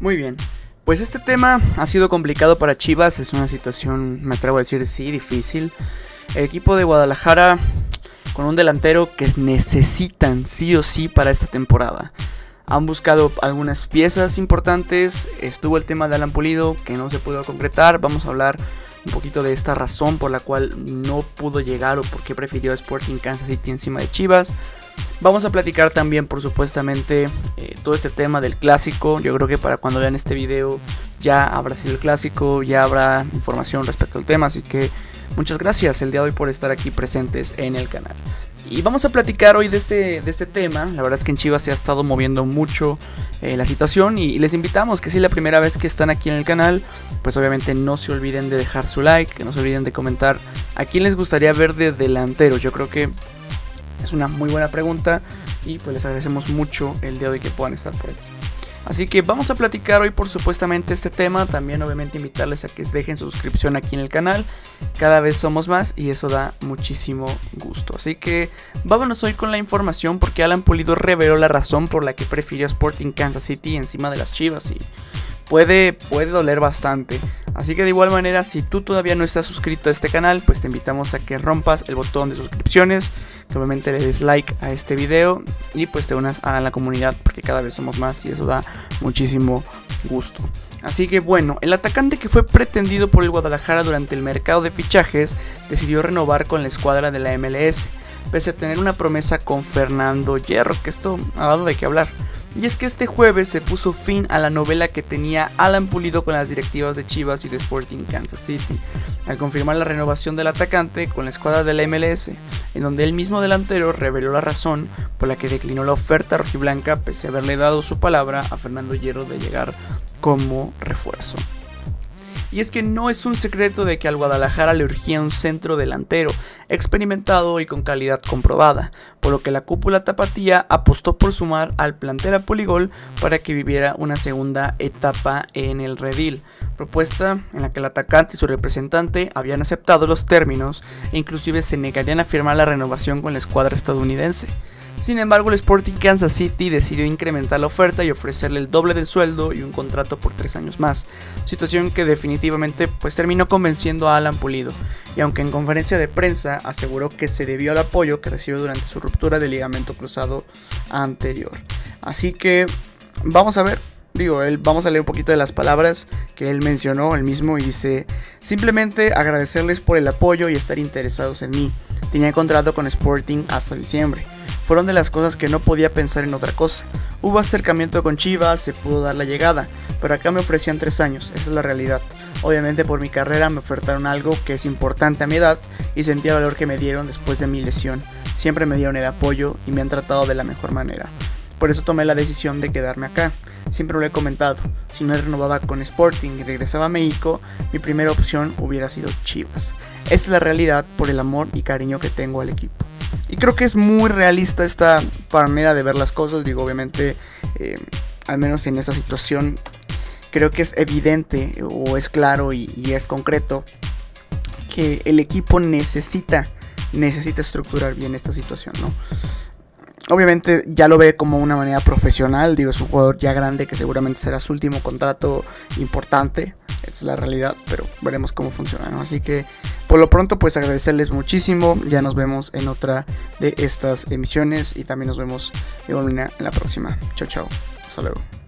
Muy bien. Pues este tema ha sido complicado para Chivas, es una situación, me atrevo a decir, sí, difícil. El equipo de Guadalajara con un delantero que necesitan sí o sí para esta temporada. Han buscado algunas piezas importantes, estuvo el tema de Alan Pulido que no se pudo concretar, vamos a hablar un poquito de esta razón por la cual no pudo llegar o por qué prefirió Sporting Kansas City encima de Chivas. Vamos a platicar también, por supuestamente, eh, todo este tema del clásico. Yo creo que para cuando vean este video ya habrá sido el clásico, ya habrá información respecto al tema. Así que muchas gracias el día de hoy por estar aquí presentes en el canal. Y vamos a platicar hoy de este, de este tema. La verdad es que en Chivas se ha estado moviendo mucho eh, la situación y, les invitamos que si es la primera vez que están aquí en el canal, pues obviamente no se olviden de dejar su like, que no se olviden de comentar a quién les gustaría ver de delantero. Yo creo que es una muy buena pregunta y pues les agradecemos mucho el día de hoy que puedan estar por aquí. Así que vamos a platicar hoy por supuestamente este tema, también obviamente invitarles a que dejen su suscripción aquí en el canal, cada vez somos más y eso da muchísimo gusto. Así que vámonos hoy con la información porque Alan Pulido reveló la razón por la que prefirió Sporting Kansas City encima de las Chivas y puede, puede doler bastante. Así que de igual manera, si tú todavía no estás suscrito a este canal, pues te invitamos a que rompas el botón de suscripciones, que obviamente le des like a este video y pues te unas a la comunidad porque cada vez somos más y eso da muchísimo gusto. Así que bueno, el atacante que fue pretendido por el Guadalajara durante el mercado de fichajes decidió renovar con la escuadra de la MLS, pese a tener una promesa con Fernando Hierro, que esto ha dado de qué hablar. Y es que este jueves se puso fin a la novela que tenía Alan Pulido con las directivas de Chivas y de Sporting Kansas City, al confirmar la renovación del atacante con la escuadra de la MLS, en donde el mismo delantero reveló la razón por la que declinó la oferta rojiblanca pese a haberle dado su palabra a Fernando Hierro de llegar como refuerzo. Y es que no es un secreto de que al Guadalajara le urgía un centro delantero, experimentado y con calidad comprobada, por lo que la cúpula tapatía apostó por sumar al plantel a Poligol para que viviera una segunda etapa en el redil, propuesta en la que el atacante y su representante habían aceptado los términos e inclusive se negarían a firmar la renovación con la escuadra estadounidense. Sin embargo, el Sporting Kansas City decidió incrementar la oferta y ofrecerle el doble del sueldo y un contrato por tres años más, situación que definitivamente pues terminó convenciendo a Alan Pulido, y aunque en conferencia de prensa aseguró que se debió al apoyo que recibió durante su ruptura del ligamento cruzado anterior. Así que vamos a ver digo, él, vamos a leer un poquito de las palabras que él mencionó él mismo y dice, simplemente agradecerles por el apoyo y estar interesados en mí. Tenía contrato con Sporting hasta diciembre fueron de las cosas que no podía pensar en otra cosa. Hubo acercamiento con Chivas, se pudo dar la llegada, pero acá me ofrecían tres años, esa es la realidad. Obviamente por mi carrera me ofertaron algo que es importante a mi edad y sentí el valor que me dieron después de mi lesión. Siempre me dieron el apoyo y me han tratado de la mejor manera. Por eso tomé la decisión de quedarme acá. Siempre lo he comentado, si no renovaba con Sporting y regresaba a México, mi primera opción hubiera sido Chivas. Esa es la realidad por el amor y cariño que tengo al equipo. Y creo que es muy realista esta manera de ver las cosas. Digo, obviamente, eh, al menos en esta situación, creo que es evidente o es claro y, y, es concreto que el equipo necesita, necesita estructurar bien esta situación, ¿no? Obviamente ya lo ve como una manera profesional, digo, es un jugador ya grande que seguramente será su último contrato importante, es la realidad, pero veremos cómo funciona. Así que por lo pronto pues agradecerles muchísimo, ya nos vemos en otra de estas emisiones y también nos vemos en la próxima. Chao, chao, hasta luego.